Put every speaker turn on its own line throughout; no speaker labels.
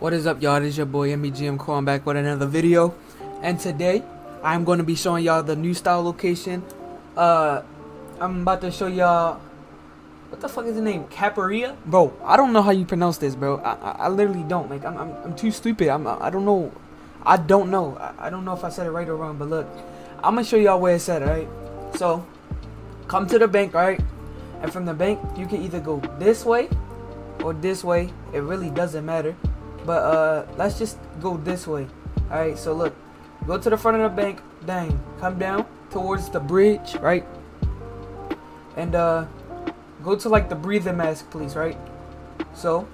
What is up, y'all? It is your boy NBGM calling back with another video, and today I'm going to be showing y'all the new style location. Uh, I'm about to show y'all what the fuck is the name? Caparia, bro. I don't know how you pronounce this, bro. I, I, I literally don't. Like, I'm, I'm, I'm too stupid. I'm, I don't know. I don't know. I, I don't know if I said it right or wrong. But look, I'm gonna show y'all where it's at. Right. So, come to the bank, right? And from the bank, you can either go this way or this way. It really doesn't matter. But uh, let's just go this way. All right. So look, go to the front of the bank. Dang. Come down towards the bridge, right? And uh, go to like the breathing mask, please, right? So,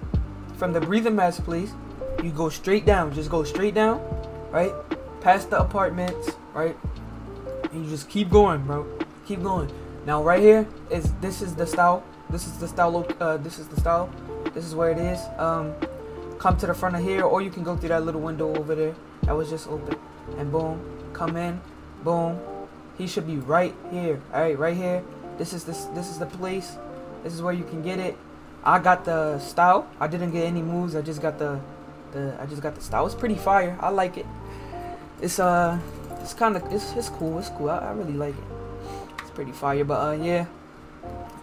from the breathing mask, please, you go straight down. Just go straight down, right? Past the apartments, right? And you just keep going, bro. Keep going. Now, right here is this is the style. This is the style. Uh, this is the style. This is where it is. Um, come to the front of here, or you can go through that little window over there that was just open, and boom, come in, boom. He should be right here. All right, right here. This is this. This is the place. This is where you can get it. I got the style. I didn't get any moves. I just got the, the. I just got the style. It's pretty fire. I like it. It's uh, it's kind of it's it's cool. It's cool. I, I really like it. It's pretty fire. But uh, yeah,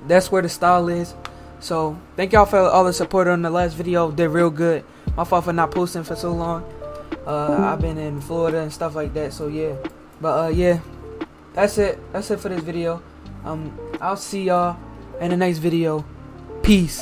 that's where the style is. So thank y'all for all the support on the last video. Did real good. My fault for not posting for so long. Uh, I've been in Florida and stuff like that. So yeah, but uh, yeah, that's it. That's it for this video. Um, I'll see y'all in the next video. Peace.